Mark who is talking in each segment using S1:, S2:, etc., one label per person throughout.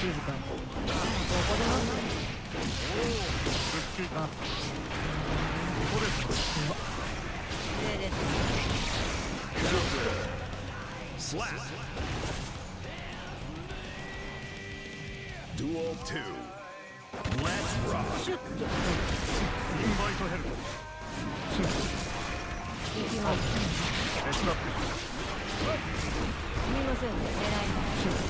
S1: 静かに
S2: どこでも
S3: おお
S1: すっ
S2: きりだこれでは
S1: ええです
S2: スラ
S3: ッ Duel 2 Let's rock
S1: インバイトヘルト
S2: 行きます
S1: 手伝って
S2: すみません狙います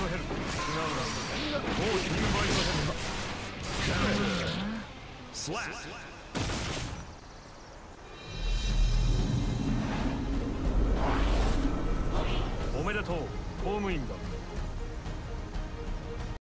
S1: おめでとう公務員だ。